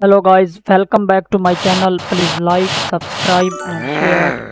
Hello guys, welcome back to my channel. Please like, subscribe and share.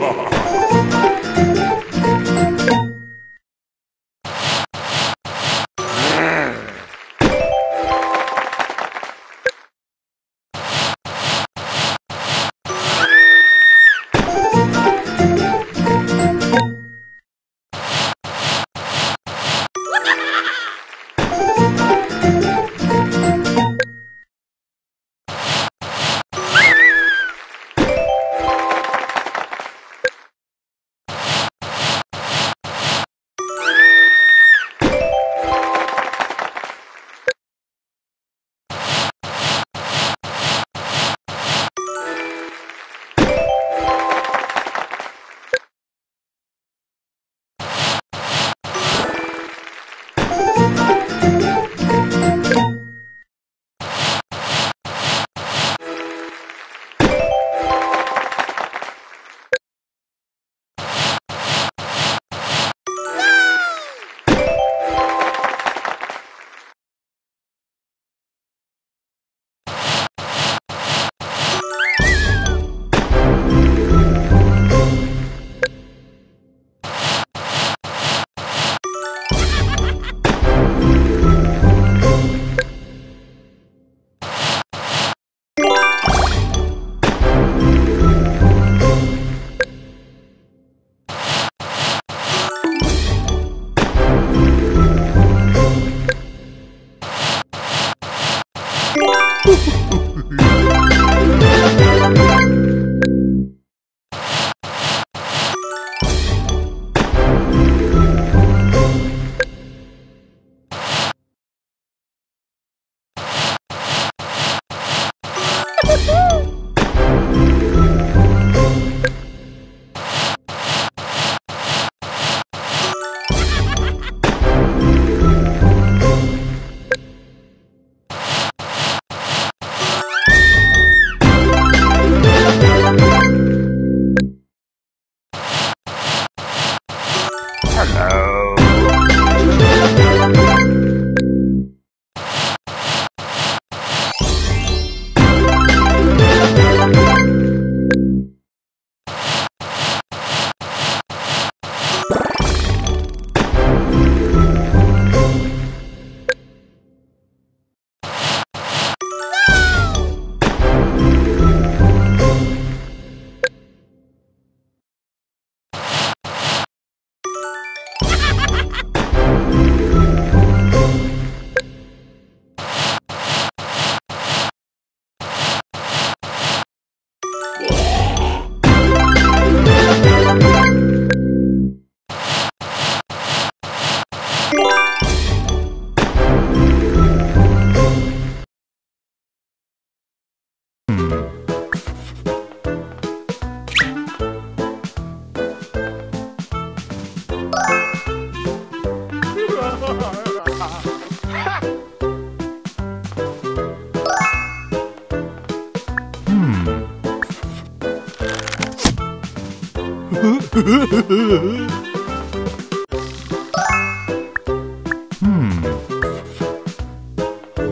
음. 와.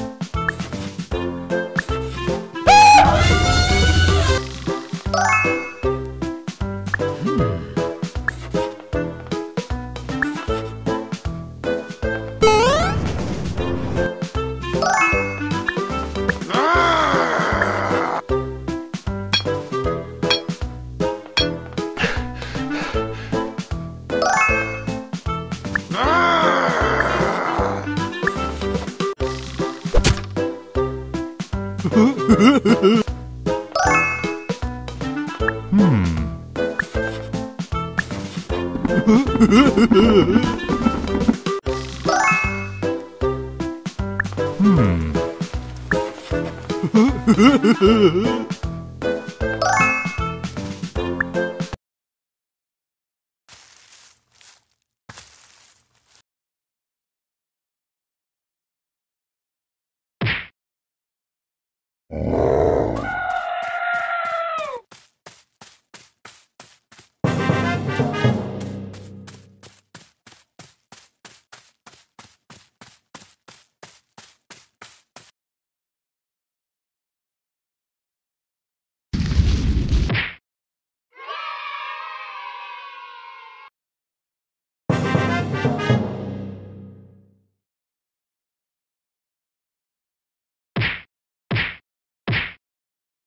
hmm.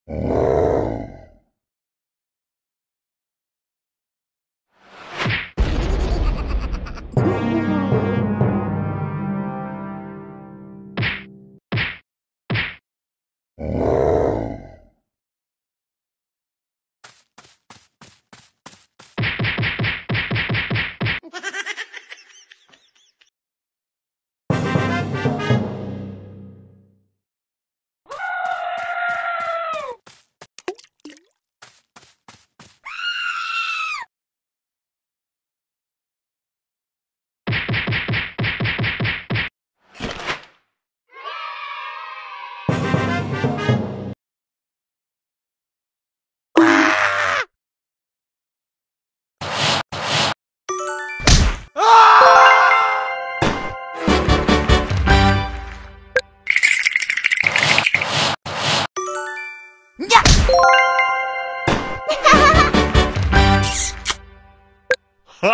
Mm-hmm.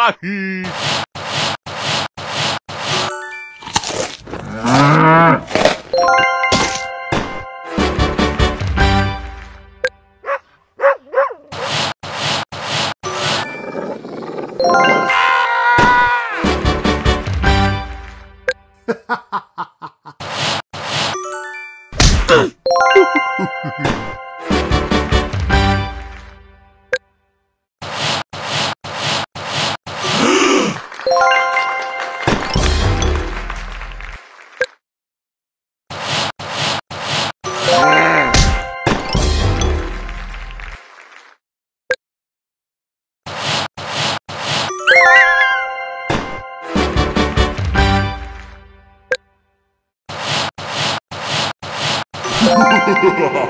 barriga. Ah. you Ha ha ha!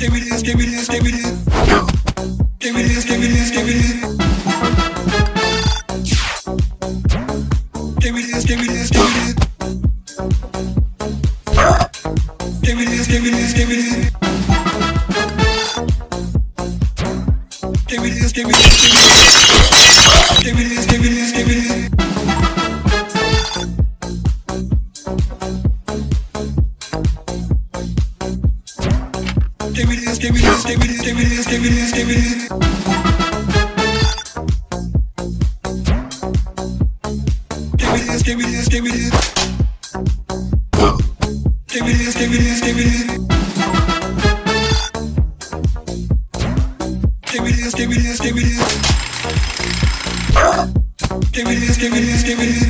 Give me this, give me this, give me. Give me give me give me give me this, give me this, give me this, give me give me. Give me give me give me this. Give me give me give me. Give me give me give me this. Give me give me give me.